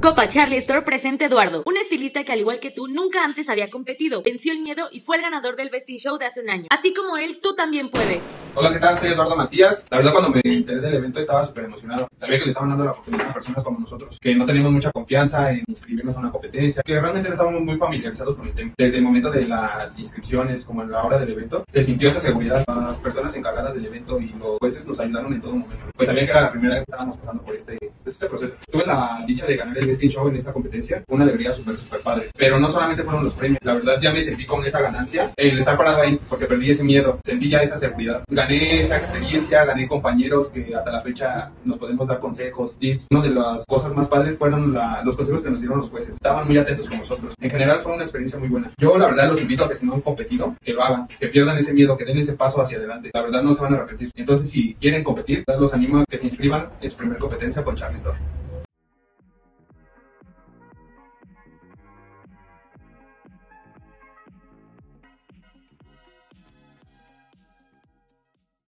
Copa Charlie Store presenta Eduardo, un estilista que al igual que tú nunca antes había competido, venció el miedo y fue el ganador del Vesting Show de hace un año. Así como él, tú también puedes. Hola, ¿qué tal? Soy Eduardo Matías. La verdad, cuando me enteré del evento estaba súper emocionado. Sabía que le estaban dando la oportunidad a personas como nosotros, que no teníamos mucha confianza en inscribirnos a una competencia, que realmente no estábamos muy familiarizados con el tema. Desde el momento de las inscripciones, como en la hora del evento, se sintió esa seguridad. Las personas encargadas del evento y los jueces nos ayudaron en todo momento. Pues sabía que era la primera vez que estábamos pasando por este, pues, este proceso. Tuve la dicha de ganar el Vesting Show en esta competencia una alegría súper, súper padre. Pero no solamente fueron los premios, la verdad ya me sentí con esa ganancia, el estar parado ahí, porque perdí ese miedo, sentí ya esa seguridad. Gané esa experiencia, gané compañeros que hasta la fecha nos podemos dar consejos, tips. Una de las cosas más padres fueron los consejos que nos dieron los jueces. Estaban muy atentos con nosotros. En general fue una experiencia muy buena. Yo la verdad los invito a que si no han competido, que lo hagan, que pierdan ese miedo, que den ese paso hacia adelante. La verdad no se van a repetir. Entonces si quieren competir, los animo a que se inscriban en su primera competencia con Charlie Store.